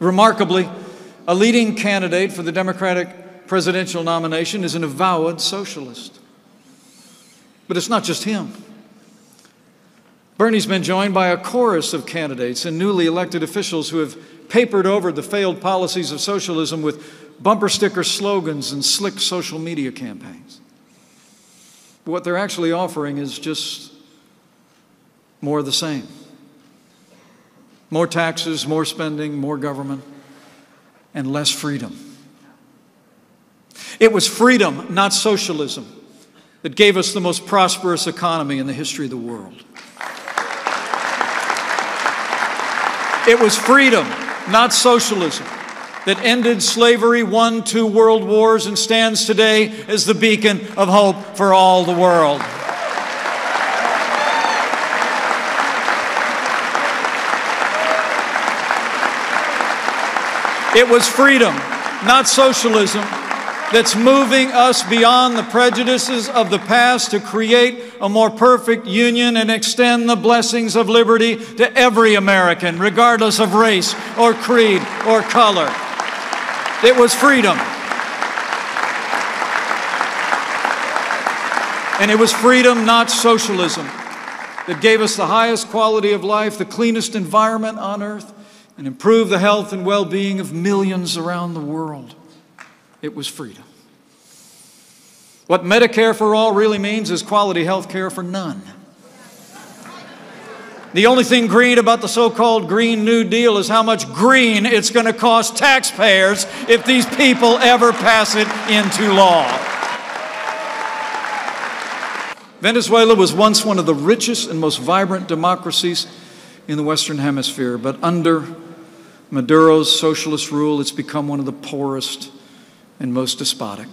Remarkably, a leading candidate for the Democratic presidential nomination is an avowed socialist. But it's not just him. Bernie's been joined by a chorus of candidates and newly elected officials who have papered over the failed policies of socialism with bumper sticker slogans and slick social media campaigns. But what they're actually offering is just more of the same more taxes, more spending, more government, and less freedom. It was freedom, not socialism, that gave us the most prosperous economy in the history of the world. It was freedom, not socialism, that ended slavery, won two world wars, and stands today as the beacon of hope for all the world. It was freedom, not socialism, that's moving us beyond the prejudices of the past to create a more perfect union and extend the blessings of liberty to every American, regardless of race or creed or color. It was freedom. And it was freedom, not socialism, that gave us the highest quality of life, the cleanest environment on earth, and improve the health and well being of millions around the world. It was freedom. What Medicare for all really means is quality health care for none. The only thing green about the so called Green New Deal is how much green it's going to cost taxpayers if these people ever pass it into law. Venezuela was once one of the richest and most vibrant democracies in the Western Hemisphere, but under Maduro's socialist rule, it's become one of the poorest and most despotic.